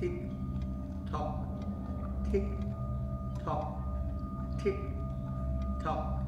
tick tock, tick tock, tick tock.